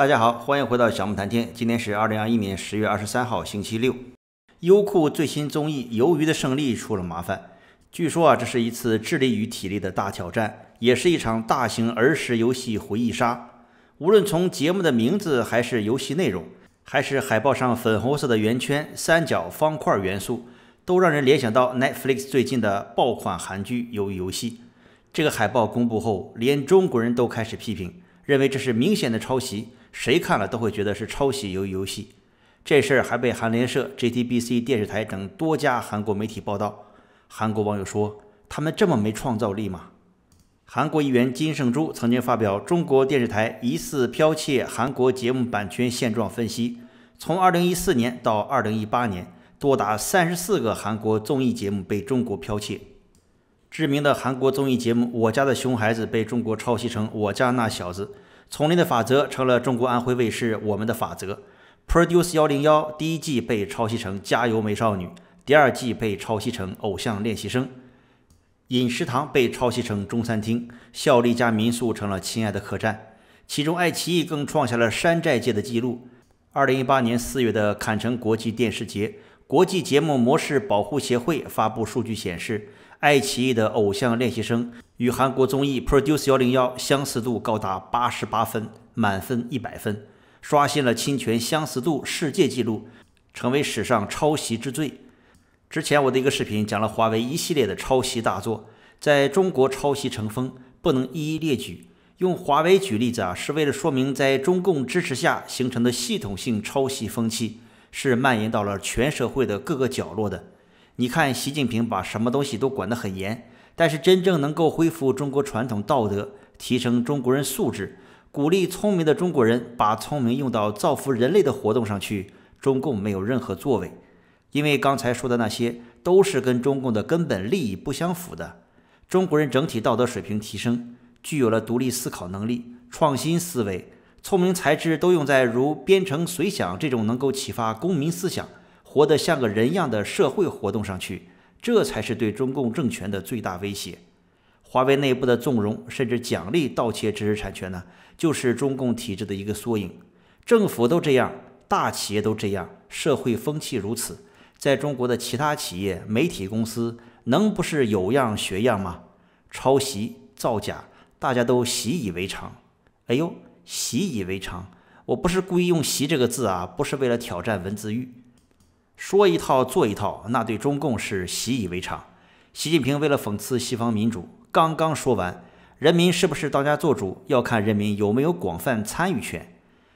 大家好，欢迎回到小木谈天。今天是二零二一年十月二十三号，星期六。优酷最新综艺《鱿鱼的胜利》出了麻烦。据说啊，这是一次智力与体力的大挑战，也是一场大型儿时游戏回忆杀。无论从节目的名字，还是游戏内容，还是海报上粉红色的圆圈、三角、方块元素，都让人联想到 Netflix 最近的爆款韩剧《鱿鱼游戏》。这个海报公布后，连中国人都开始批评，认为这是明显的抄袭。谁看了都会觉得是抄袭鱿鱼游戏，这事儿还被韩联社、JTBC 电视台等多家韩国媒体报道。韩国网友说：“他们这么没创造力吗？”韩国议员金圣洙曾经发表中国电视台疑似剽窃韩国节目版权现状分析。从2014年到2018年，多达34个韩国综艺节目被中国剽窃。知名的韩国综艺节目《我家的熊孩子》被中国抄袭成《我家那小子》。丛林的法则成了中国安徽卫视《我们的法则》，Produce 幺零幺第一季被抄袭成《加油美少女》，第二季被抄袭成《偶像练习生》，饮食堂被抄袭成《中餐厅》，孝利家民宿成了《亲爱的客栈》，其中爱奇艺更创下了山寨界的记录。二零一八年四月的坎城国际电视节，国际节目模式保护协会发布数据显示。爱奇艺的《偶像练习生》与韩国综艺《Produce 幺零幺》相似度高达八十八分，满分一百分，刷新了侵权相似度世界纪录，成为史上抄袭之最。之前我的一个视频讲了华为一系列的抄袭大作，在中国抄袭成风，不能一一列举。用华为举例子啊，是为了说明在中共支持下形成的系统性抄袭风气，是蔓延到了全社会的各个角落的。你看，习近平把什么东西都管得很严，但是真正能够恢复中国传统道德、提升中国人素质、鼓励聪明的中国人把聪明用到造福人类的活动上去，中共没有任何作为。因为刚才说的那些都是跟中共的根本利益不相符的。中国人整体道德水平提升，具有了独立思考能力、创新思维、聪明才智，都用在如编程随想这种能够启发公民思想。活得像个人样的社会活动上去，这才是对中共政权的最大威胁。华为内部的纵容甚至奖励盗窃知识产权呢，就是中共体制的一个缩影。政府都这样，大企业都这样，社会风气如此，在中国的其他企业、媒体公司能不是有样学样吗？抄袭、造假，大家都习以为常。哎呦，习以为常，我不是故意用“习”这个字啊，不是为了挑战文字狱。说一套做一套，那对中共是习以为常。习近平为了讽刺西方民主，刚刚说完，人民是不是当家作主，要看人民有没有广泛参与权。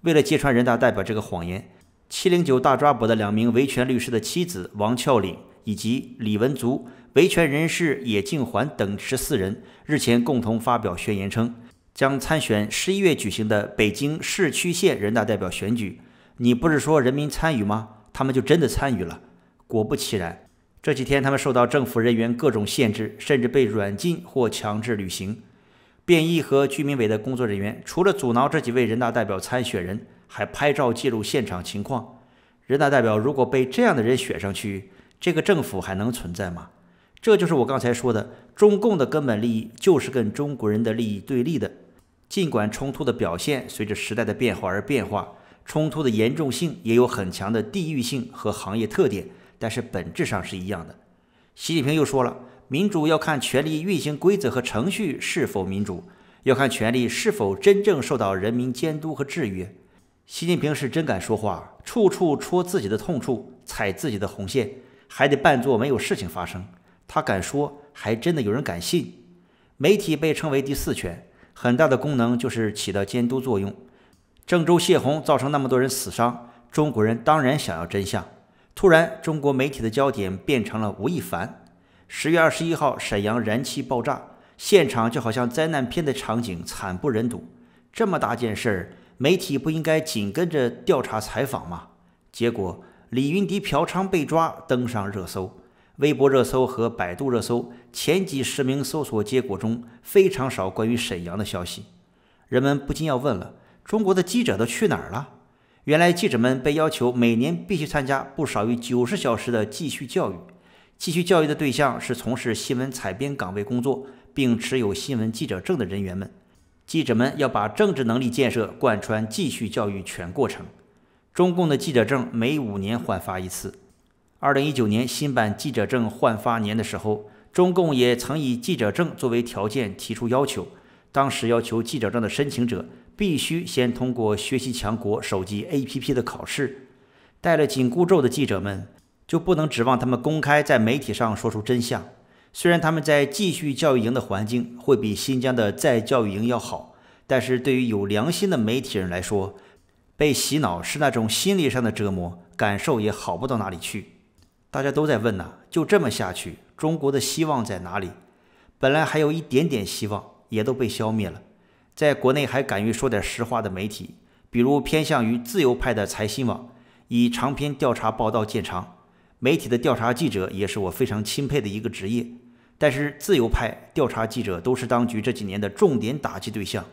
为了揭穿人大代表这个谎言，七零九大抓捕的两名维权律师的妻子王俏岭以及李文足、维权人士野静环等十四人日前共同发表宣言称，将参选十一月举行的北京市区县人大代表选举。你不是说人民参与吗？他们就真的参与了，果不其然，这几天他们受到政府人员各种限制，甚至被软禁或强制旅行。便衣和居民委的工作人员除了阻挠这几位人大代表参选人，还拍照记录现场情况。人大代表如果被这样的人选上去，这个政府还能存在吗？这就是我刚才说的，中共的根本利益就是跟中国人的利益对立的。尽管冲突的表现随着时代的变化而变化。冲突的严重性也有很强的地域性和行业特点，但是本质上是一样的。习近平又说了，民主要看权力运行规则和程序是否民主，要看权力是否真正受到人民监督和制约。习近平是真敢说话，处处戳自己的痛处，踩自己的红线，还得扮作没有事情发生。他敢说，还真的有人敢信。媒体被称为第四权，很大的功能就是起到监督作用。郑州泄洪造成那么多人死伤，中国人当然想要真相。突然，中国媒体的焦点变成了吴亦凡。十月二十一号，沈阳燃气爆炸，现场就好像灾难片的场景，惨不忍睹。这么大件事儿，媒体不应该紧跟着调查采访吗？结果，李云迪嫖娼被抓，登上热搜。微博热搜和百度热搜前几十名搜索结果中，非常少关于沈阳的消息。人们不禁要问了。中国的记者都去哪儿了？原来记者们被要求每年必须参加不少于九十小时的继续教育，继续教育的对象是从事新闻采编岗位工作并持有新闻记者证的人员们。记者们要把政治能力建设贯穿继续教育全过程。中共的记者证每五年换发一次。二零一九年新版记者证换发年的时候，中共也曾以记者证作为条件提出要求。当时要求记者证的申请者必须先通过学习强国手机 APP 的考试。戴了紧箍咒的记者们就不能指望他们公开在媒体上说出真相。虽然他们在继续教育营的环境会比新疆的在教育营要好，但是对于有良心的媒体人来说，被洗脑是那种心理上的折磨，感受也好不到哪里去。大家都在问呐，就这么下去，中国的希望在哪里？本来还有一点点希望，也都被消灭了。在国内还敢于说点实话的媒体，比如偏向于自由派的财新网，以长篇调查报道见长。媒体的调查记者也是我非常钦佩的一个职业。但是自由派调查记者都是当局这几年的重点打击对象，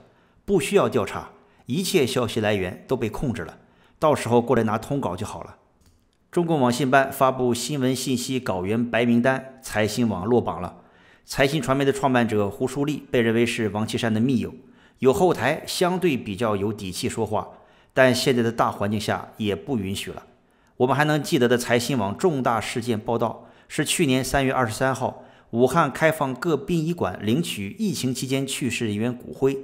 不需要调查，一切消息来源都被控制了，到时候过来拿通稿就好了。中共网信办发布新闻信息稿源白名单，财新网落榜了。财新传媒的创办者胡舒立被认为是王岐山的密友，有后台，相对比较有底气说话，但现在的大环境下也不允许了。我们还能记得的财新网重大事件报道是去年三月二十三号。武汉开放各殡仪馆领取疫情期间去世人员骨灰。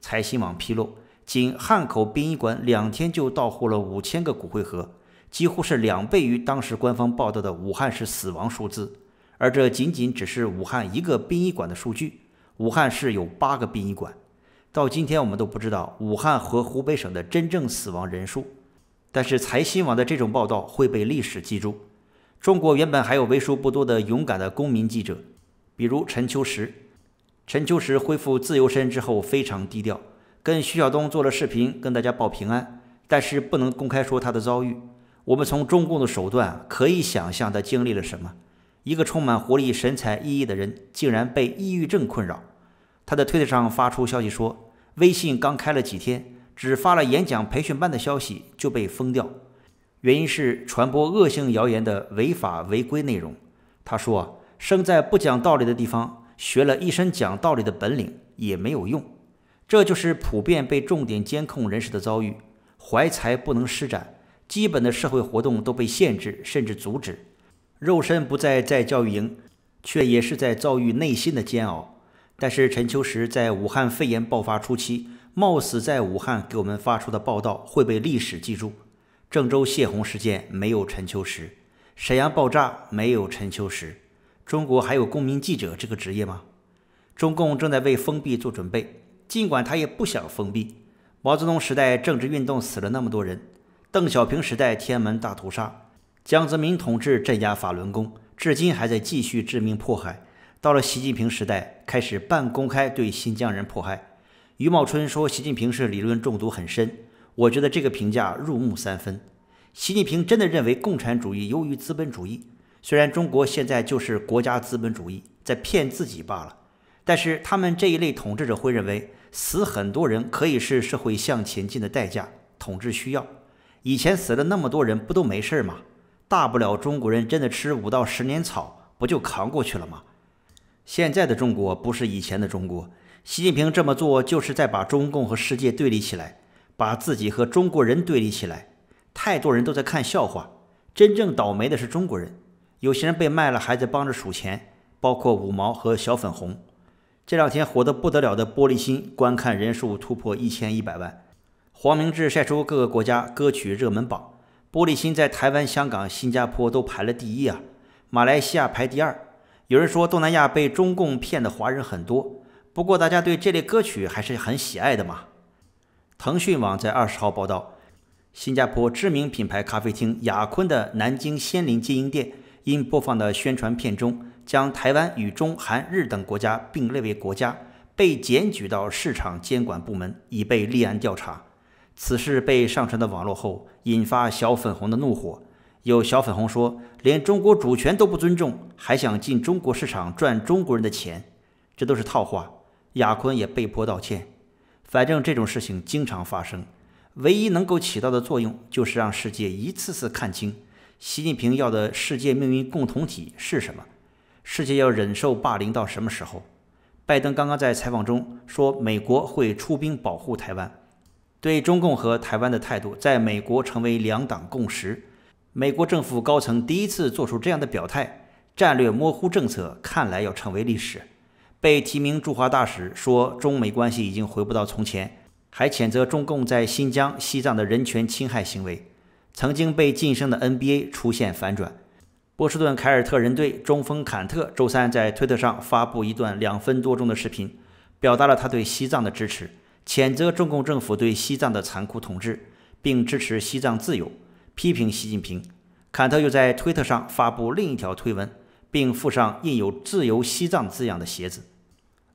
财新网披露，仅汉口殡仪馆两天就到货了五千个骨灰盒，几乎是两倍于当时官方报道的武汉市死亡数字。而这仅仅只是武汉一个殡仪馆的数据。武汉市有八个殡仪馆，到今天我们都不知道武汉和湖北省的真正死亡人数。但是财新网的这种报道会被历史记住。中国原本还有为数不多的勇敢的公民记者。比如陈秋实，陈秋实恢复自由身之后非常低调，跟徐晓东做了视频，跟大家报平安，但是不能公开说他的遭遇。我们从中共的手段可以想象他经历了什么。一个充满活力、神采奕奕的人，竟然被抑郁症困扰。他在推特上发出消息说，微信刚开了几天，只发了演讲培训班的消息就被封掉，原因是传播恶性谣言的违法违规内容。他说。生在不讲道理的地方，学了一身讲道理的本领也没有用。这就是普遍被重点监控人士的遭遇：怀才不能施展，基本的社会活动都被限制甚至阻止。肉身不在在教育营，却也是在遭遇内心的煎熬。但是陈秋实在武汉肺炎爆发初期，冒死在武汉给我们发出的报道会被历史记住。郑州泄洪事件没有陈秋实，沈阳爆炸没有陈秋实。中国还有公民记者这个职业吗？中共正在为封闭做准备，尽管他也不想封闭。毛泽东时代政治运动死了那么多人，邓小平时代天安门大屠杀，江泽民同志镇压法轮功，至今还在继续致命迫害。到了习近平时代，开始半公开对新疆人迫害。余茂春说习近平是理论中毒很深，我觉得这个评价入木三分。习近平真的认为共产主义优于资本主义？虽然中国现在就是国家资本主义在骗自己罢了，但是他们这一类统治者会认为死很多人可以是社会向前进的代价，统治需要。以前死了那么多人不都没事吗？大不了中国人真的吃五到十年草，不就扛过去了吗？现在的中国不是以前的中国，习近平这么做就是在把中共和世界对立起来，把自己和中国人对立起来。太多人都在看笑话，真正倒霉的是中国人。有些人被卖了，还在帮着数钱，包括五毛和小粉红。这两天火得不得了的玻璃心，观看人数突破一千一百万。黄明志晒出各个国家歌曲热门榜，玻璃心在台湾、香港、新加坡都排了第一啊，马来西亚排第二。有人说东南亚被中共骗的华人很多，不过大家对这类歌曲还是很喜爱的嘛。腾讯网在二十号报道，新加坡知名品牌咖啡厅雅坤的南京仙林经营店。因播放的宣传片中将台湾与中韩日等国家并列为国家，被检举到市场监管部门，已被立案调查。此事被上传到网络后，引发小粉红的怒火。有小粉红说：“连中国主权都不尊重，还想进中国市场赚中国人的钱，这都是套话。”亚坤也被迫道歉。反正这种事情经常发生，唯一能够起到的作用，就是让世界一次次看清。习近平要的世界命运共同体是什么？世界要忍受霸凌到什么时候？拜登刚刚在采访中说，美国会出兵保护台湾，对中共和台湾的态度在美国成为两党共识。美国政府高层第一次做出这样的表态，战略模糊政策看来要成为历史。被提名驻华大使说，中美关系已经回不到从前，还谴责中共在新疆、西藏的人权侵害行为。曾经被晋升的 NBA 出现反转。波士顿凯尔特人队中锋坎特周三在推特上发布一段两分多钟的视频，表达了他对西藏的支持，谴责中共政府对西藏的残酷统治，并支持西藏自由，批评习近平。坎特又在推特上发布另一条推文，并附上印有“自由西藏”字样的鞋子。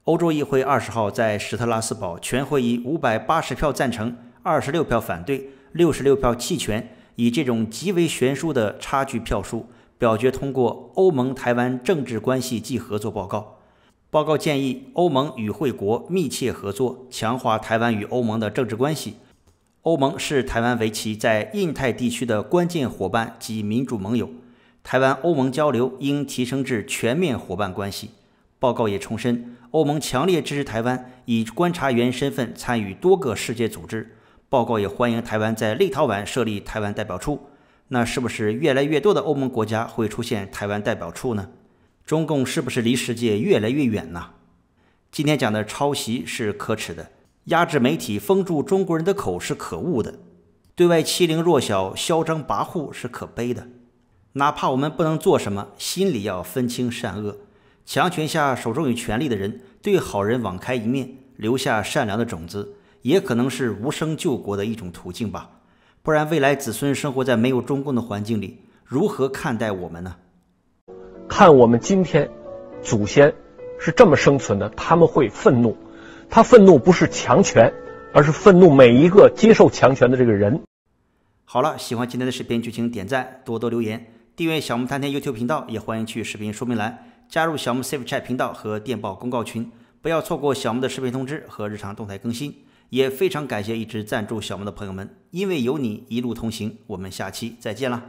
欧洲议会二十号在史特拉斯堡全会以五百八十票赞成、二十六票反对、六十六票弃权，以这种极为悬殊的差距票数表决通过《欧盟台湾政治关系暨合作报告》。报告建议欧盟与会国密切合作，强化台湾与欧盟的政治关系。欧盟是台湾为其在印太地区的关键伙伴及民主盟友，台湾欧盟交流应提升至全面伙伴关系。报告也重申。欧盟强烈支持台湾以观察员身份参与多个世界组织。报告也欢迎台湾在立陶宛设立台湾代表处。那是不是越来越多的欧盟国家会出现台湾代表处呢？中共是不是离世界越来越远呢？今天讲的抄袭是可耻的，压制媒体、封住中国人的口是可恶的，对外欺凌弱小、嚣张跋扈是可悲的。哪怕我们不能做什么，心里要分清善恶。强权下手中有权力的人，对好人网开一面，留下善良的种子，也可能是无声救国的一种途径吧。不然，未来子孙生活在没有中共的环境里，如何看待我们呢？看我们今天祖先是这么生存的，他们会愤怒。他愤怒不是强权，而是愤怒每一个接受强权的这个人。好了，喜欢今天的视频就请点赞，多多留言，订阅小木谈天 YouTube 频道，也欢迎去视频说明栏。加入小木 Safe Chat 频道和电报公告群，不要错过小木的视频通知和日常动态更新。也非常感谢一直赞助小木的朋友们，因为有你一路同行。我们下期再见了。